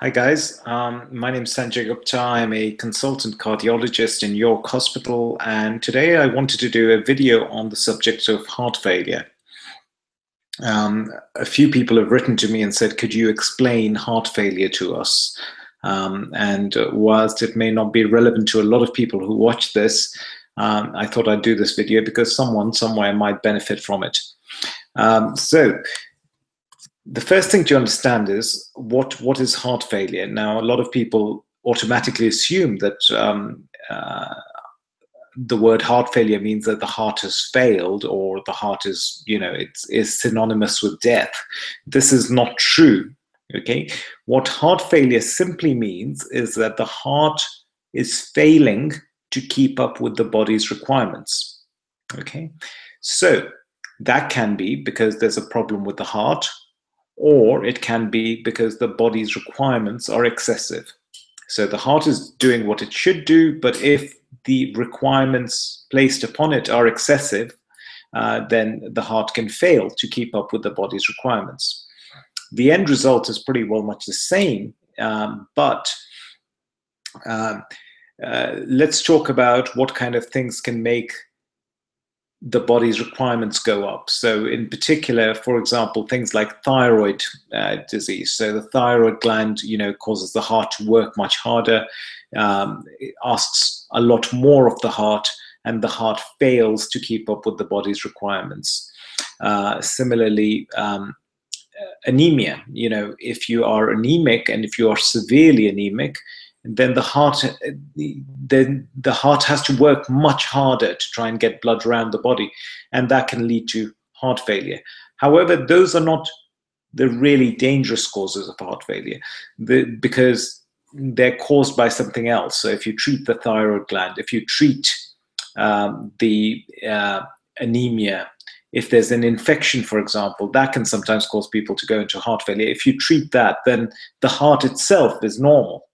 Hi guys, um, my name is Sanjay Gupta. I'm a consultant cardiologist in York Hospital and today I wanted to do a video on the subject of heart failure. Um, a few people have written to me and said, could you explain heart failure to us? Um, and whilst it may not be relevant to a lot of people who watch this, um, I thought I'd do this video because someone somewhere might benefit from it. Um, so the first thing to understand is what what is heart failure. Now, a lot of people automatically assume that um, uh, the word heart failure means that the heart has failed or the heart is you know it's is synonymous with death. This is not true. Okay, what heart failure simply means is that the heart is failing to keep up with the body's requirements. Okay, so that can be because there's a problem with the heart or it can be because the body's requirements are excessive. So the heart is doing what it should do, but if the requirements placed upon it are excessive, uh, then the heart can fail to keep up with the body's requirements. The end result is pretty well much the same, um, but uh, uh, let's talk about what kind of things can make the body's requirements go up. So in particular, for example, things like thyroid uh, disease. So the thyroid gland, you know, causes the heart to work much harder, um, asks a lot more of the heart, and the heart fails to keep up with the body's requirements. Uh, similarly, um, anemia, you know, if you are anemic and if you are severely anemic, then the heart then the heart has to work much harder to try and get blood around the body and that can lead to heart failure however those are not the really dangerous causes of heart failure the, because they're caused by something else so if you treat the thyroid gland if you treat um, the uh, anemia if there's an infection, for example, that can sometimes cause people to go into heart failure. If you treat that, then the heart itself is normal.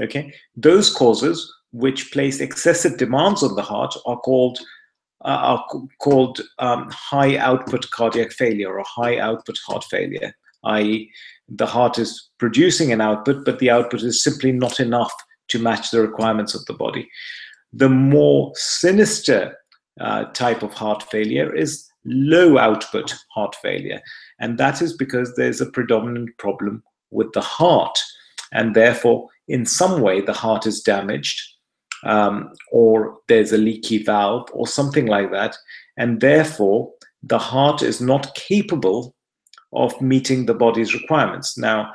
Okay, those causes which place excessive demands on the heart are called uh, are called um, high output cardiac failure or high output heart failure, i.e., the heart is producing an output, but the output is simply not enough to match the requirements of the body. The more sinister uh, type of heart failure is low output heart failure, and that is because there's a predominant problem with the heart, and therefore in some way the heart is damaged um, or there's a leaky valve or something like that. And therefore, the heart is not capable of meeting the body's requirements. Now,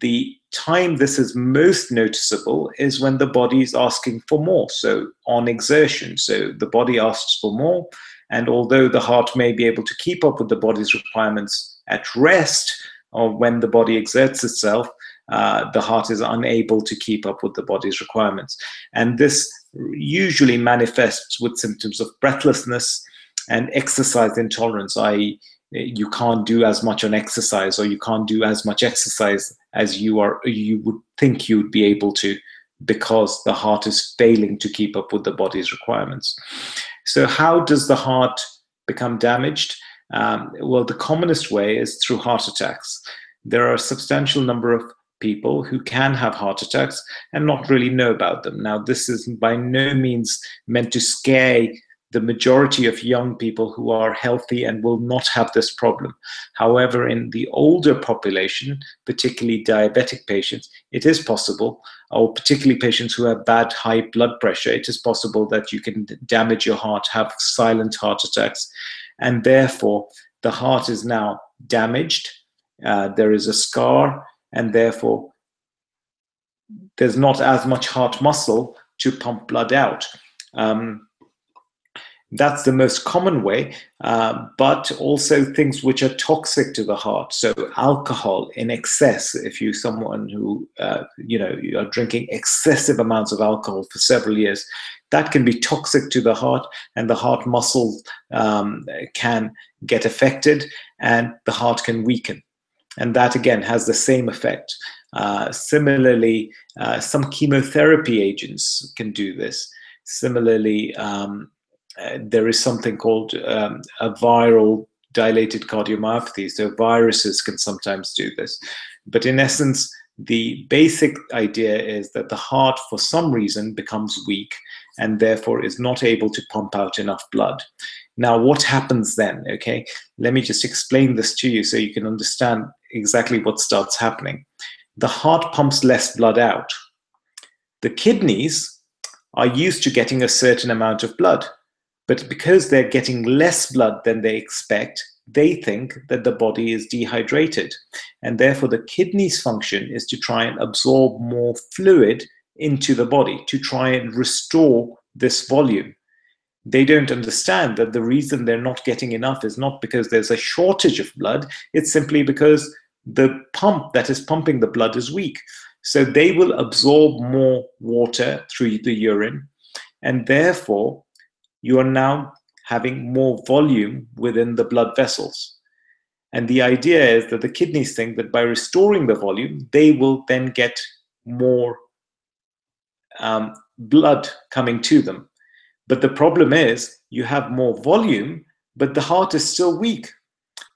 the time this is most noticeable is when the body is asking for more, so on exertion. So the body asks for more, and although the heart may be able to keep up with the body's requirements at rest or when the body exerts itself, uh, the heart is unable to keep up with the body's requirements. And this usually manifests with symptoms of breathlessness and exercise intolerance, i.e., you can't do as much on exercise or you can't do as much exercise as you are you would think you would be able to because the heart is failing to keep up with the body's requirements. So how does the heart become damaged? Um, well, the commonest way is through heart attacks. There are a substantial number of people who can have heart attacks and not really know about them. Now, this is by no means meant to scare the majority of young people who are healthy and will not have this problem. However, in the older population, particularly diabetic patients, it is possible, or particularly patients who have bad high blood pressure, it is possible that you can damage your heart, have silent heart attacks, and therefore the heart is now damaged. Uh, there is a scar, and therefore there's not as much heart muscle to pump blood out. Um, that's the most common way, uh, but also things which are toxic to the heart. So alcohol in excess, if you're someone who, uh, you know, you are drinking excessive amounts of alcohol for several years, that can be toxic to the heart and the heart muscle um, can get affected and the heart can weaken and that again has the same effect. Uh, similarly, uh, some chemotherapy agents can do this. Similarly, um, uh, there is something called um, a viral dilated cardiomyopathy. So viruses can sometimes do this. But in essence, the basic idea is that the heart, for some reason, becomes weak and therefore is not able to pump out enough blood. Now, what happens then? Okay, let me just explain this to you so you can understand exactly what starts happening. The heart pumps less blood out. The kidneys are used to getting a certain amount of blood, but because they're getting less blood than they expect, they think that the body is dehydrated. And therefore, the kidney's function is to try and absorb more fluid into the body to try and restore this volume. They don't understand that the reason they're not getting enough is not because there's a shortage of blood, it's simply because the pump that is pumping the blood is weak. So they will absorb more water through the urine, and therefore, you are now having more volume within the blood vessels. And the idea is that the kidneys think that by restoring the volume, they will then get more um, blood coming to them. But the problem is you have more volume, but the heart is still weak.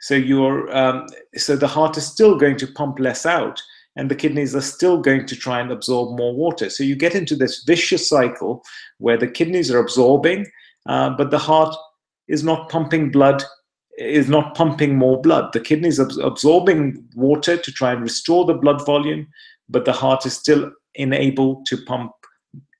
So you're um, so the heart is still going to pump less out, and the kidneys are still going to try and absorb more water. So you get into this vicious cycle where the kidneys are absorbing, uh, but the heart is not pumping blood is not pumping more blood. The kidneys are absorbing water to try and restore the blood volume, but the heart is still unable to pump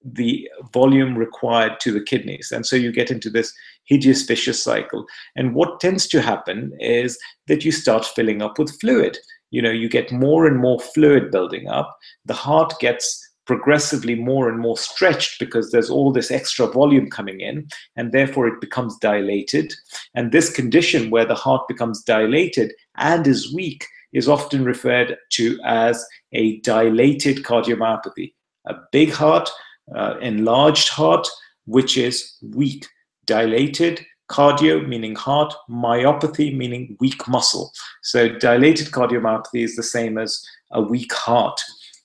the volume required to the kidneys. And so you get into this hideous vicious cycle. And what tends to happen is that you start filling up with fluid. You know, you get more and more fluid building up. The heart gets progressively more and more stretched because there's all this extra volume coming in, and therefore it becomes dilated. And this condition where the heart becomes dilated and is weak is often referred to as a dilated cardiomyopathy. A big heart uh, enlarged heart, which is weak, dilated, cardio meaning heart, myopathy meaning weak muscle. So dilated cardiomyopathy is the same as a weak heart.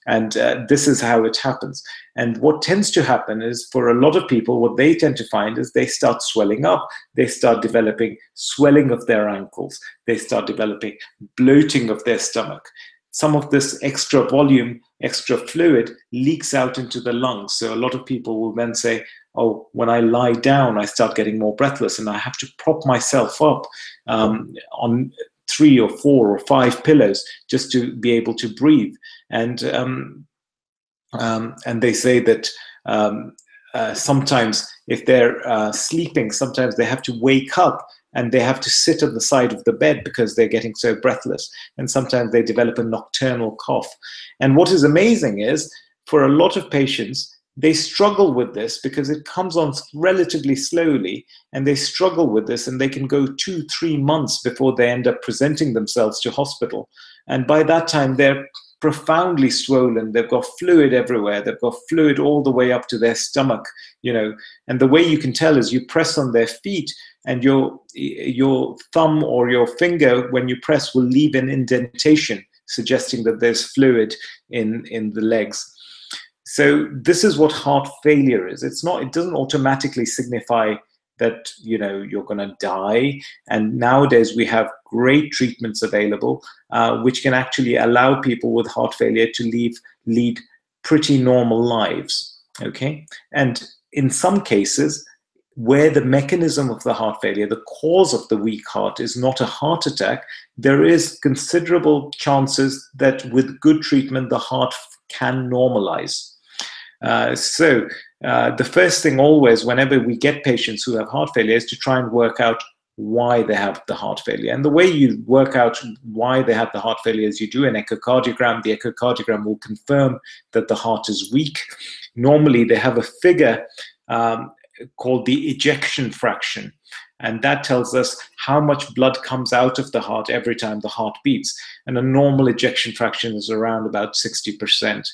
And uh, this is how it happens. And what tends to happen is for a lot of people, what they tend to find is they start swelling up. They start developing swelling of their ankles. They start developing bloating of their stomach some of this extra volume, extra fluid leaks out into the lungs. So a lot of people will then say, oh, when I lie down, I start getting more breathless and I have to prop myself up um, on three or four or five pillows just to be able to breathe. And, um, um, and they say that um, uh, sometimes if they're uh, sleeping, sometimes they have to wake up and they have to sit on the side of the bed because they're getting so breathless. And sometimes they develop a nocturnal cough. And what is amazing is for a lot of patients, they struggle with this because it comes on relatively slowly and they struggle with this and they can go two, three months before they end up presenting themselves to hospital. And by that time, they're profoundly swollen. They've got fluid everywhere. They've got fluid all the way up to their stomach, you know. And the way you can tell is you press on their feet and your your thumb or your finger when you press will leave an indentation suggesting that there's fluid in in the legs so this is what heart failure is. It's not it doesn't automatically signify that you know you're going to die. And nowadays we have great treatments available uh, which can actually allow people with heart failure to leave, lead pretty normal lives okay? And in some cases where the mechanism of the heart failure, the cause of the weak heart, is not a heart attack, there is considerable chances that with good treatment, the heart can normalize. Uh, so, uh, the first thing always, whenever we get patients who have heart failure, is to try and work out why they have the heart failure. And the way you work out why they have the heart failure is you do an echocardiogram. The echocardiogram will confirm that the heart is weak. Normally, they have a figure um, called the ejection fraction. And that tells us how much blood comes out of the heart every time the heart beats. And a normal ejection fraction is around about 60%.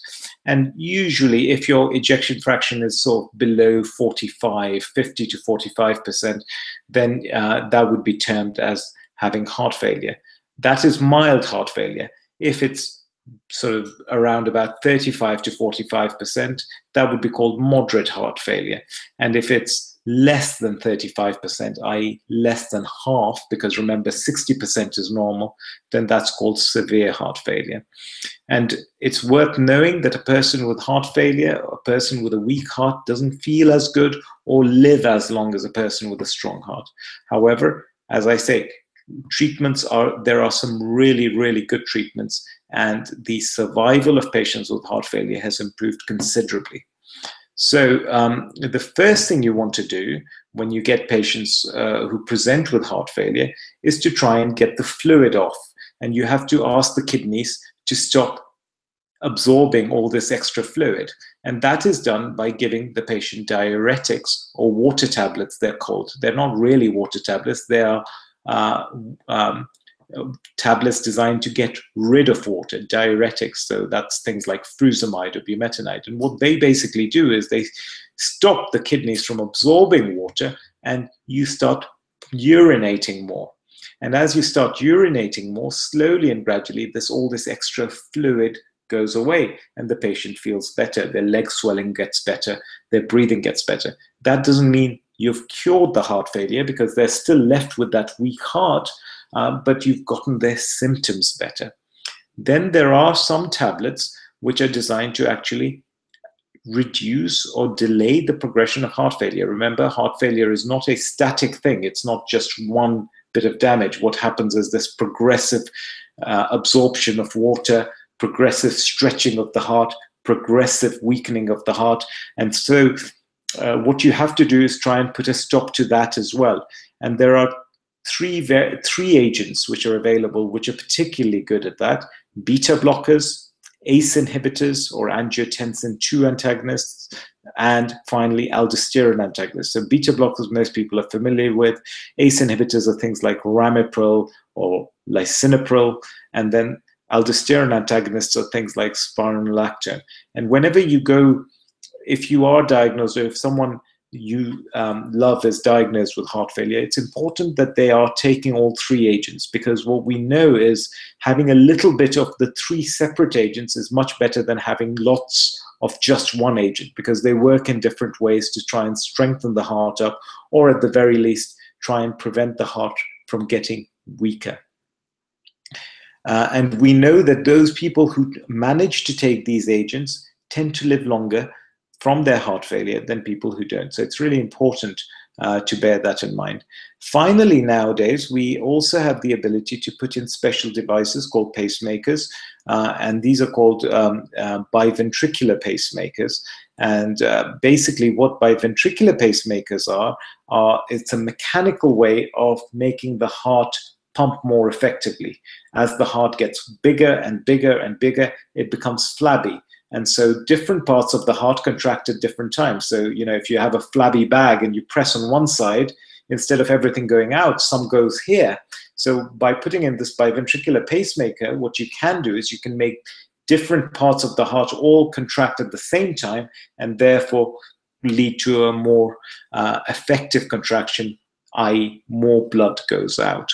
And usually, if your ejection fraction is sort of below 45, 50 to 45%, then uh, that would be termed as having heart failure. That is mild heart failure. If it's sort of around about 35 to 45%, that would be called moderate heart failure. And if it's less than 35%, i.e., less than half, because remember 60% is normal, then that's called severe heart failure. And it's worth knowing that a person with heart failure, a person with a weak heart, doesn't feel as good or live as long as a person with a strong heart. However, as I say, treatments are there are some really really good treatments and the survival of patients with heart failure has improved considerably so um, the first thing you want to do when you get patients uh, who present with heart failure is to try and get the fluid off. And you have to ask the kidneys to stop absorbing all this extra fluid. And that is done by giving the patient diuretics or water tablets, they're called. They're not really water tablets, they are uh, um, tablets designed to get rid of water, diuretics. So that's things like furosemide or bumetanide. And what they basically do is they stop the kidneys from absorbing water and you start urinating more. And as you start urinating more, slowly and gradually, this all this extra fluid goes away and the patient feels better. Their leg swelling gets better, their breathing gets better. That doesn't mean you've cured the heart failure because they're still left with that weak heart, uh, but you've gotten their symptoms better. Then there are some tablets which are designed to actually reduce or delay the progression of heart failure. Remember, heart failure is not a static thing, it's not just one bit of damage. What happens is this progressive uh, absorption of water, progressive stretching of the heart, progressive weakening of the heart. And so, uh, what you have to do is try and put a stop to that as well. And there are three three agents which are available which are particularly good at that. Beta blockers ace inhibitors or angiotensin 2 antagonists and finally aldosterone antagonists. So beta blockers most people are familiar with. Ace inhibitors are things like ramipril or lisinopril and then aldosterone antagonists are things like spironolactone. And whenever you go if you are diagnosed or if someone you um, love is diagnosed with heart failure, it's important that they are taking all three agents because what we know is having a little bit of the three separate agents is much better than having lots of just one agent because they work in different ways to try and strengthen the heart up or at the very least try and prevent the heart from getting weaker. Uh, and we know that those people who manage to take these agents tend to live longer from their heart failure than people who don't. So it's really important uh, to bear that in mind. Finally, nowadays, we also have the ability to put in special devices called pacemakers, uh, and these are called um, uh, biventricular pacemakers. And uh, basically, what biventricular pacemakers are, are it's a mechanical way of making the heart pump more effectively. As the heart gets bigger and bigger and bigger, it becomes flabby. And so different parts of the heart contract at different times. So, you know, if you have a flabby bag and you press on one side, instead of everything going out, some goes here. So by putting in this biventricular pacemaker, what you can do is you can make different parts of the heart all contract at the same time and therefore lead to a more uh, effective contraction, i.e. more blood goes out.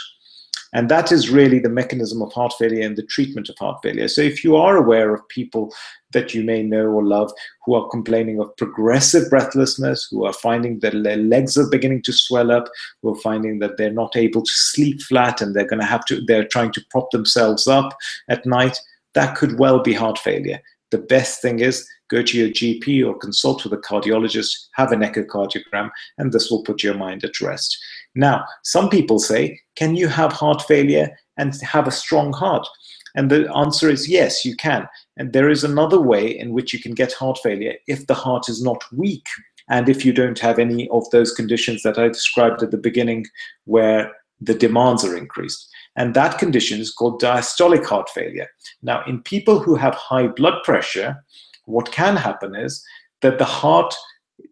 And that is really the mechanism of heart failure and the treatment of heart failure. So if you are aware of people that you may know or love who are complaining of progressive breathlessness, who are finding that their legs are beginning to swell up, who are finding that they're not able to sleep flat and they're going to have to, they're trying to prop themselves up at night, that could well be heart failure. The best thing is go to your GP or consult with a cardiologist, have an echocardiogram, and this will put your mind at rest. Now, some people say, can you have heart failure and have a strong heart? And the answer is yes, you can. And there is another way in which you can get heart failure if the heart is not weak and if you don't have any of those conditions that I described at the beginning where the demands are increased. And that condition is called diastolic heart failure. Now, in people who have high blood pressure, what can happen is that the heart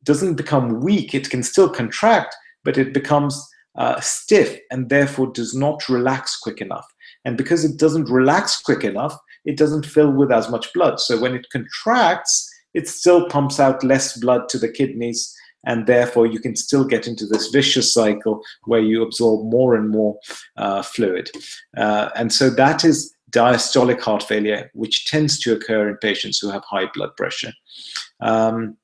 doesn't become weak, it can still contract, but it becomes uh, stiff and therefore does not relax quick enough. And because it doesn't relax quick enough, it doesn't fill with as much blood. So when it contracts, it still pumps out less blood to the kidneys and therefore you can still get into this vicious cycle where you absorb more and more uh, fluid. Uh, and so that is diastolic heart failure, which tends to occur in patients who have high blood pressure. Um,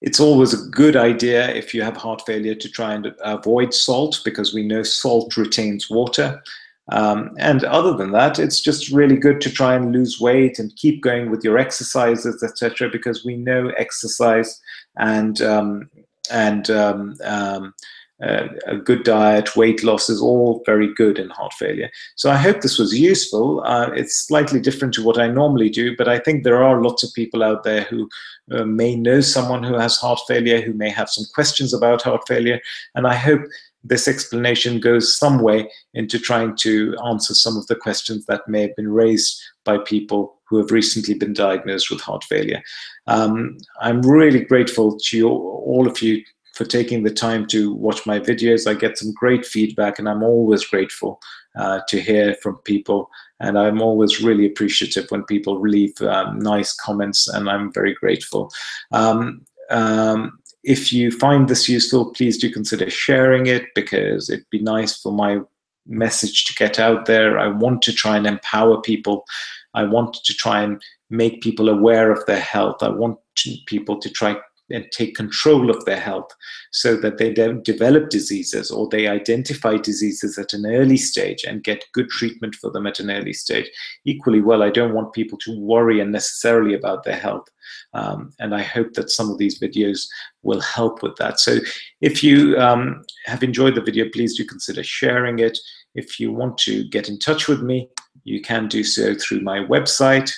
it's always a good idea if you have heart failure to try and avoid salt because we know salt retains water. Um, and other than that, it's just really good to try and lose weight and keep going with your exercises, etc. Because we know exercise and um, and um, um uh, a good diet, weight loss is all very good in heart failure. So I hope this was useful. Uh, it's slightly different to what I normally do, but I think there are lots of people out there who uh, may know someone who has heart failure, who may have some questions about heart failure, and I hope this explanation goes some way into trying to answer some of the questions that may have been raised by people who have recently been diagnosed with heart failure. Um, I'm really grateful to all of you for taking the time to watch my videos. I get some great feedback and I'm always grateful uh, to hear from people. And I'm always really appreciative when people leave um, nice comments and I'm very grateful. Um, um, if you find this useful, please do consider sharing it because it'd be nice for my message to get out there. I want to try and empower people. I want to try and make people aware of their health. I want people to try and take control of their health so that they don't develop diseases or they identify diseases at an early stage and get good treatment for them at an early stage. Equally well, I don't want people to worry unnecessarily about their health. Um, and I hope that some of these videos will help with that. So if you um, have enjoyed the video, please do consider sharing it. If you want to get in touch with me, you can do so through my website,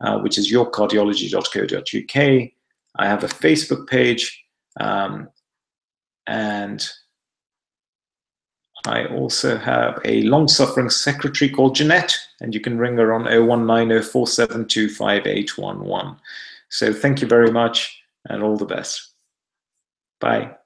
uh, which is yorkcardiology.co.uk. I have a Facebook page, um, and I also have a long-suffering secretary called Jeanette, and you can ring her on 01904725811. So thank you very much, and all the best. Bye.